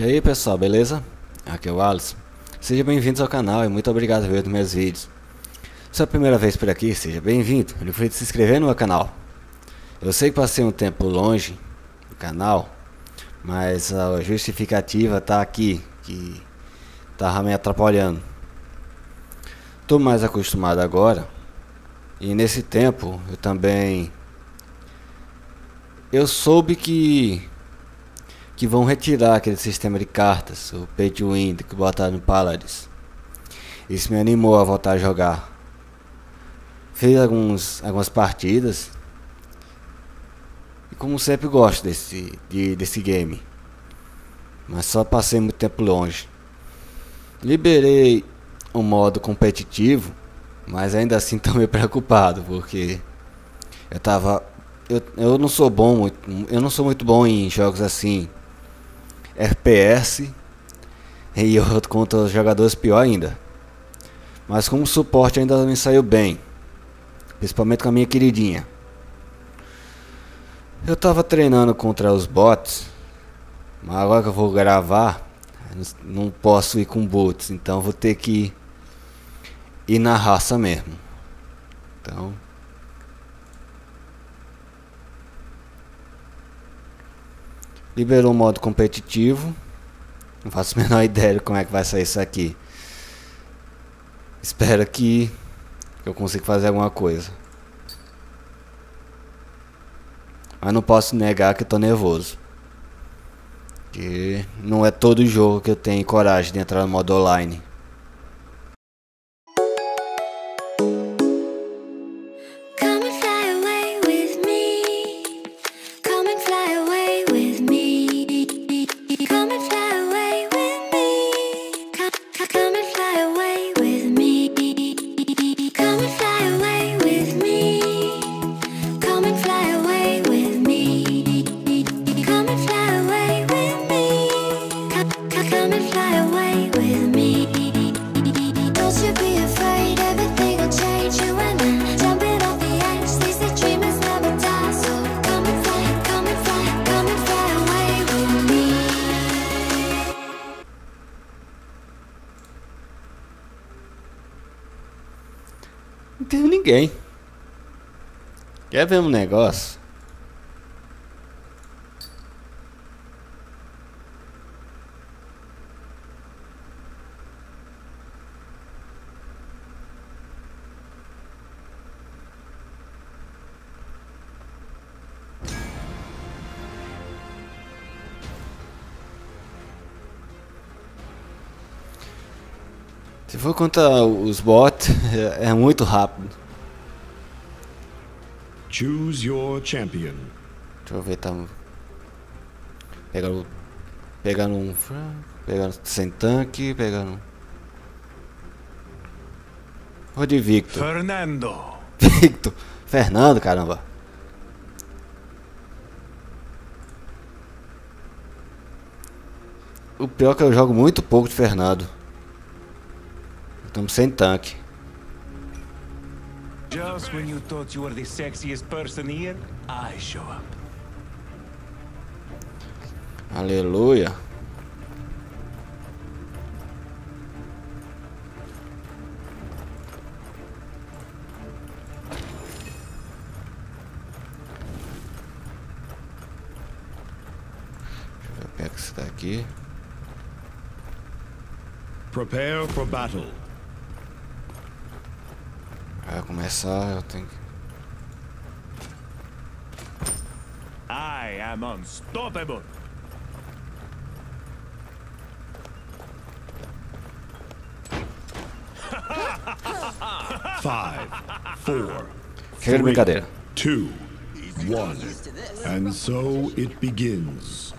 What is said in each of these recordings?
E aí pessoal, beleza? Aqui é o Alisson. Sejam bem-vindos ao canal e muito obrigado por ver os meus vídeos. Se é a primeira vez por aqui, seja bem-vindo. Não de se inscrever no meu canal. Eu sei que passei um tempo longe do canal, mas a justificativa tá aqui, que tava me atrapalhando. Tô mais acostumado agora, e nesse tempo eu também eu soube que que vão retirar aquele sistema de cartas, o Pay to Win que botaram no Paladins. Isso me animou a voltar a jogar. Fiz alguns, algumas partidas. E como sempre gosto desse, de, desse game. Mas só passei muito tempo longe. Liberei o modo competitivo. Mas ainda assim estou meio preocupado. Porque eu tava. Eu, eu não sou bom. Eu não sou muito bom em jogos assim FPS e eu contra os jogadores pior ainda. Mas como suporte ainda me saiu bem, principalmente com a minha queridinha. Eu tava treinando contra os bots, mas agora que eu vou gravar, não posso ir com bots, então vou ter que ir na raça mesmo. Então, Liberou o modo competitivo. Não faço a menor ideia de como é que vai sair isso aqui. Espero que eu consiga fazer alguma coisa. Mas não posso negar que estou nervoso. Que não é todo jogo que eu tenho coragem de entrar no modo online. Não tem ninguém. Quer ver um negócio? For contra os bots, é, muito rápido. Choose your champion. Deixa eu ver, tá. Pegando. Pegando um. Pegando sem tanque, pegando. Vou de Victor. Fernando. Victor. Fernando, caramba. O pior é que eu jogo muito pouco de Fernando. Estamos sem tanque. Just when you thought you were the sexiest person here, I show up. Aleluia. Deixa eu ver, pega esse daqui. Prepare for battle. Vai começar, eu tenho que. I am unstoppable. Five, four, Chega de brincadeira. two, one. And so it begins.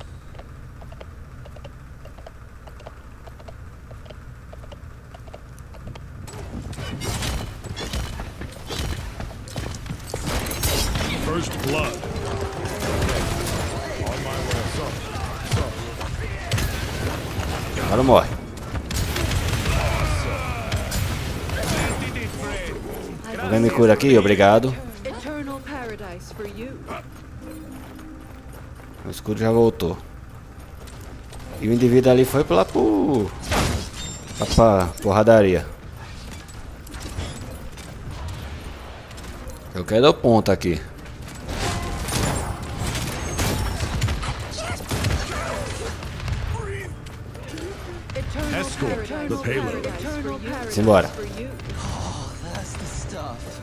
First blood. Agora morre. Alguém me cura aqui? Obrigado. Eternal paradise for you. O escudo já voltou. E o indivíduo ali foi lá pro. lá pra porradaria. Eu quero o ponto aqui. Simbora. for you. That's the stuff.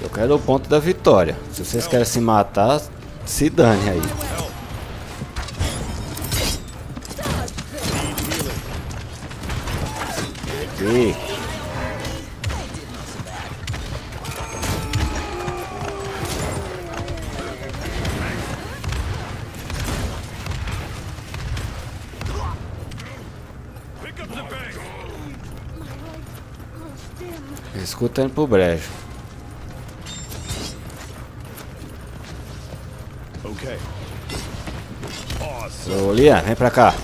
Eu quero o ponto da vitória. Se vocês querem se matar, se dane aí. Aqui. Indo pro brejo. Ô Lian, vem pra cá.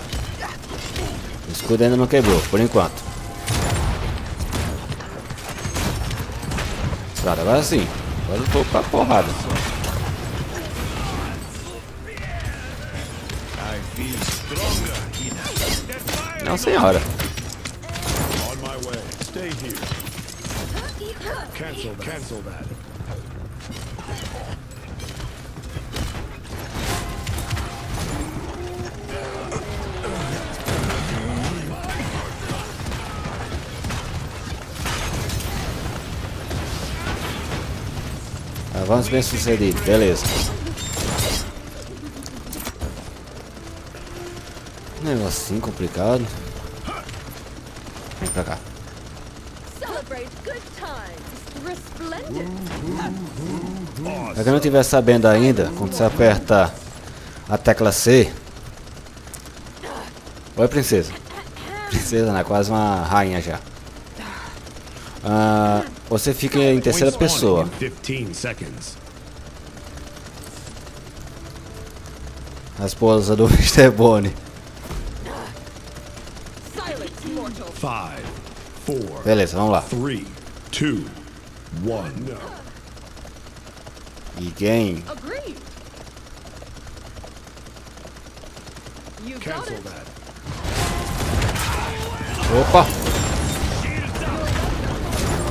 O escudo ainda não quebrou, por enquanto. Claro, agora sim. Agora eu vou pra porrada. Não, senhora. Cancel that. Cancel that. Avanço bem sucedido, beleza. Negocinho complicado. Vem pra cá. Se quem não estiver sabendo ainda, quando você aperta a tecla C... Oi, princesa. Princesa, né? Quase uma rainha já. Ah, você fica em terceira pessoa. A esposa do Mr. Bonnie. Beleza, vamos lá. 3, 2, 1, Ninguém. Opa!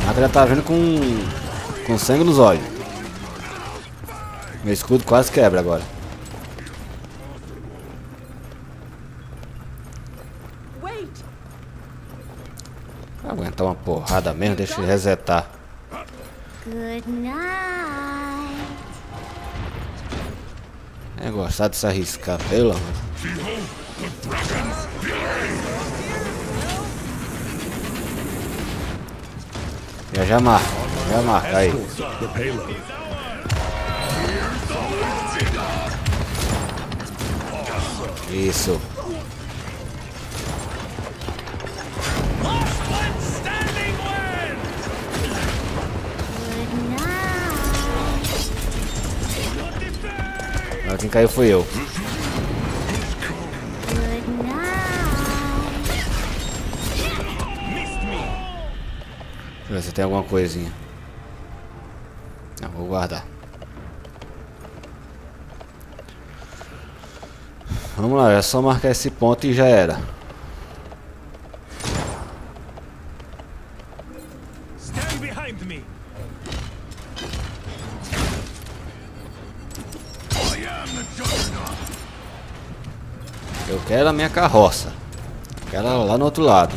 A já tá vindo com, com sangue nos olhos. Meu escudo quase quebra agora. Aguentar uma porrada mesmo, deixa ele resetar. Good night. É gostar de se arriscar, pelo amor. Já já marca, já marca aí. Isso. Agora quem caiu fui eu. Deixa eu ver se tem alguma coisinha. Não, vou guardar. Vamos lá, é só marcar esse ponto e já era. Quero a minha carroça. Quero ela lá no outro lado.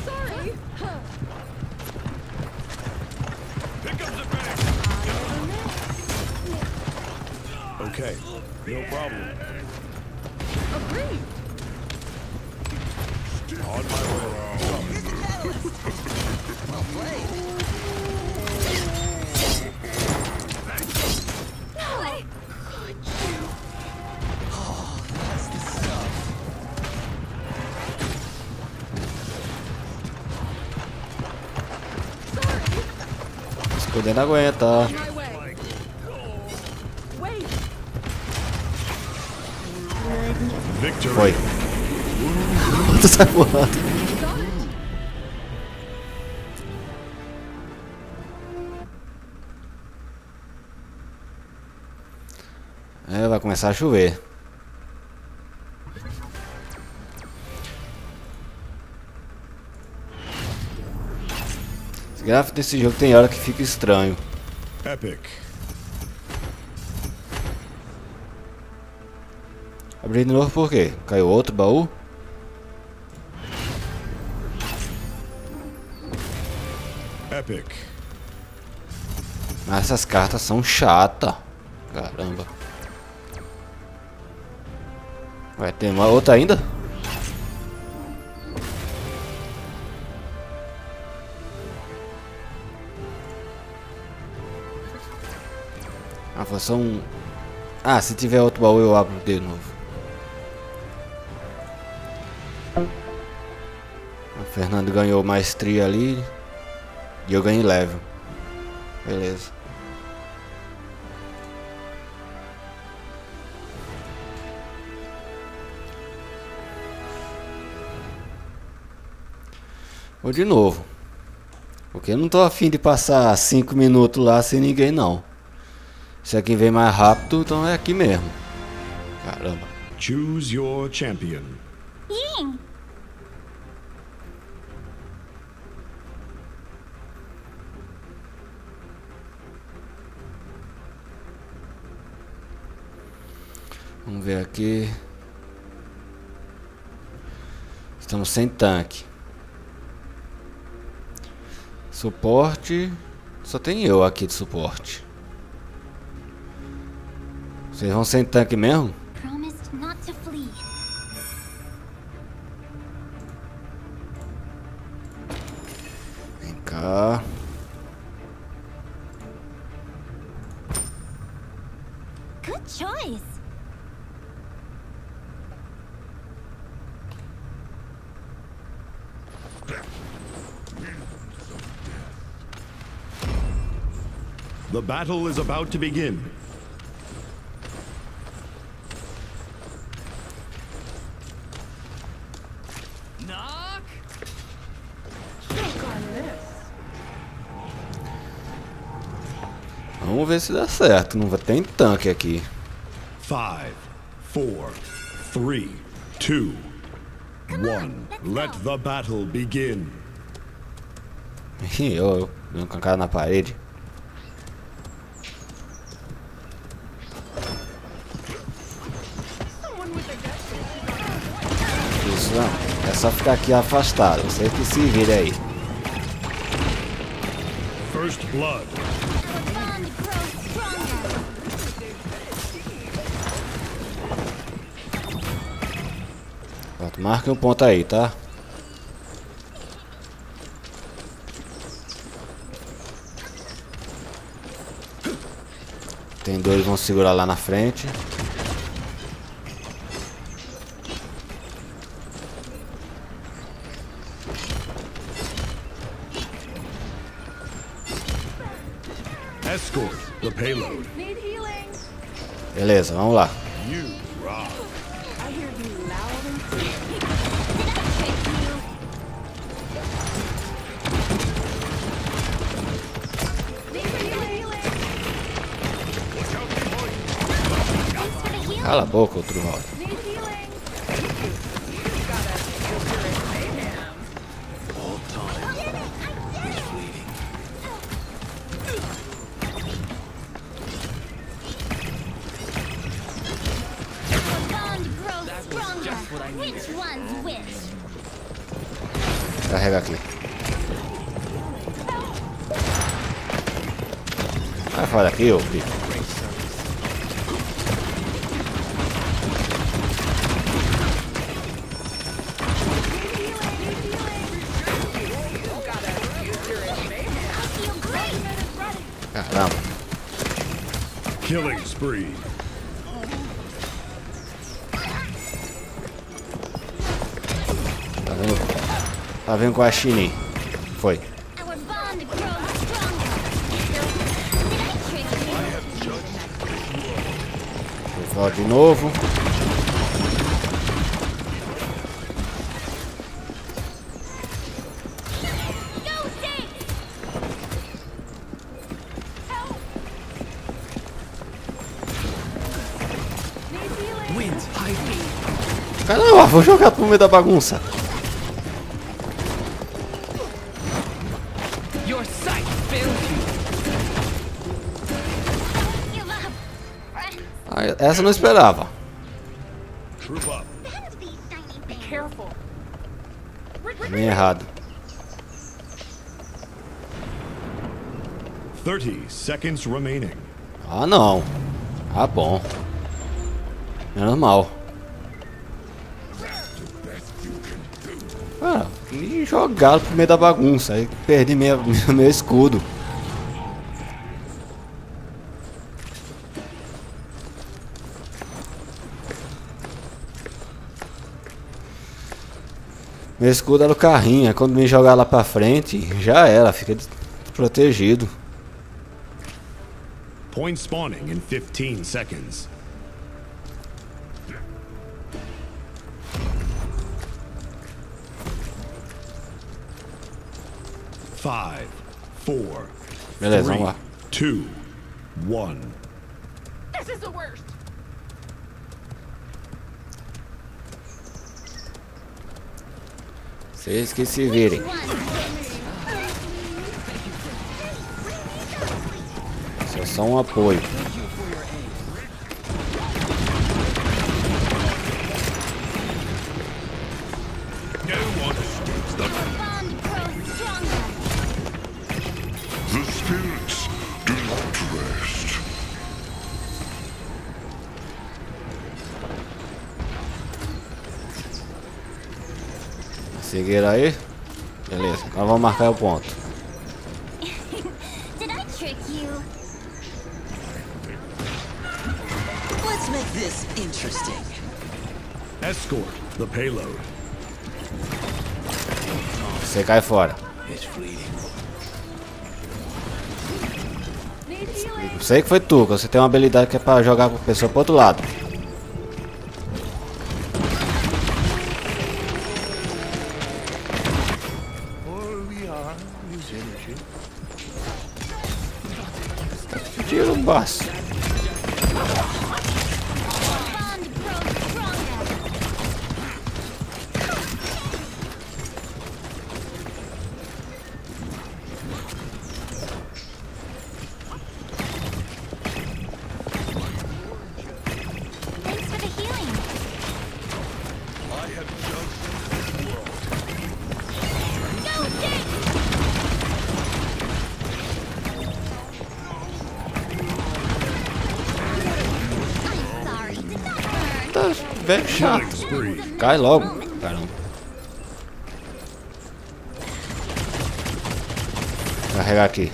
Ainda aguenta. Foi. Outro sai voando. É, vai começar a chover. Gráficos desse jogo tem hora que fica estranho. Epic. Abri de novo por quê? Caiu outro baú? Epic. Mas essas cartas são chatas. Caramba. Vai ter uma outra ainda? Só um... Ah, se tiver outro baú eu abro de novo. O Fernando ganhou maestria ali. E eu ganhei level. Beleza. Vou de novo. Porque eu não tô afim de passar 5 minutos lá sem ninguém não. Se aqui vem mais rápido, então é aqui mesmo. Caramba. Choose your champion. Ying! Vamos ver aqui. Estamos sem tanque. Suporte. Só tem eu aqui de suporte. Vocês vão sem tanque mesmo? Promised not to flee. Vem cá. Good choice. The battle is about to begin. Vamos ver se dá certo. Não vai tem tanque aqui. Five, four, three, two, one. Let the battle begin. Ih, eu, eu com a cara na parede. Isso não. É só ficar aqui afastado. Você que se vira aí. First blood. Pronto, marque um ponto aí, tá? Tem dois vão segurar lá na frente. Escort the payload. Need healing. Beleza, vamos lá. Cala a boca, outro roda. Killing spree. Tá vendo? Tá vendo com a Chini? Foi. Our bond grows Caramba, vou jogar pro meio da bagunça. Ah, Essa eu não esperava. Bem errado. 30 seconds remaining. Ah, não. Ah, bom. Menos mal. Me jogaram pro meio da bagunça. Aí perdi minha, meu escudo. Meu escudo era o carrinho. Aí quando me jogar lá pra frente, já era. Fica protegido. Point spawning in 15 seconds. Five, four, Beleza, three, vamos lá. two, one. This is the worst. Vocês que se virem. Isso é só um apoio. Spirits do not rest. Seguiram aí? Beleza, agora vamos marcar o ponto. Did I trick you? Let's make this interesting. escort the payload. Você cai fora. It's fleeting. Healing. Sei que foi tu, que você tem uma habilidade que é pra jogar com a pessoa pro outro lado. Tira o baço. Velho chato. Cai logo. Caramba. Carregar aqui.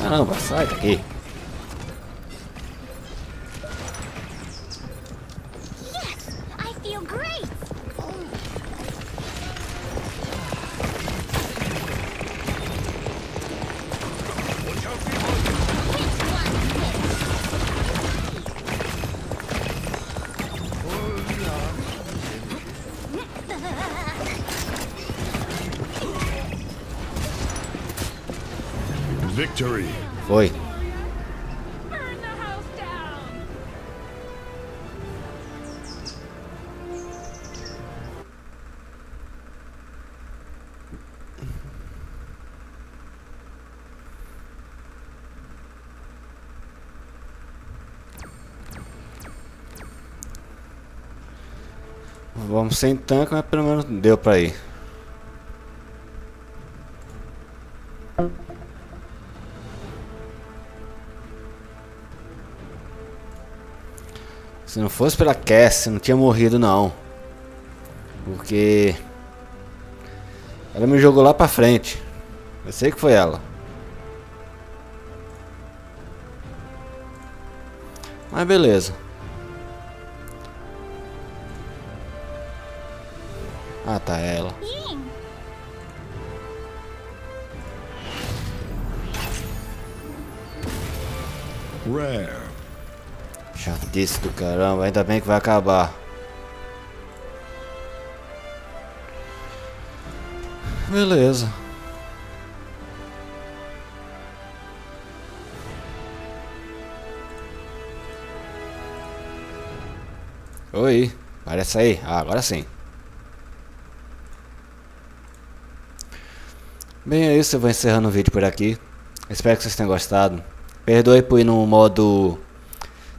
Caramba, sai daqui. Yes! I feel great! Victory. Foi. Vamos sem tanque, mas pelo menos deu pra ir. Se não fosse pela Cass, eu não tinha morrido não. Porque ela me jogou lá pra frente. Eu sei que foi ela. Mas beleza. Ah, tá ela. Ying! Rare. Chatice do caramba, ainda bem que vai acabar. Beleza. Oi, parece aí. Ah, agora sim. Bem, é isso. Eu vou encerrando o vídeo por aqui. Espero que vocês tenham gostado. Perdoe por ir no modo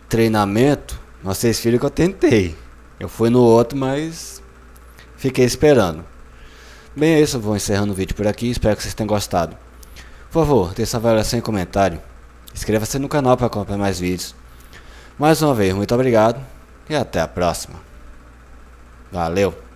treinamento. Não sei se filho que eu tentei. Eu fui no outro, mas fiquei esperando. Bem, é isso. Eu vou encerrando o vídeo por aqui. Espero que vocês tenham gostado. Por favor, deixe sua avaliação e comentário. Inscreva-se no canal para acompanhar mais vídeos. Mais uma vez, muito obrigado e até a próxima. Valeu!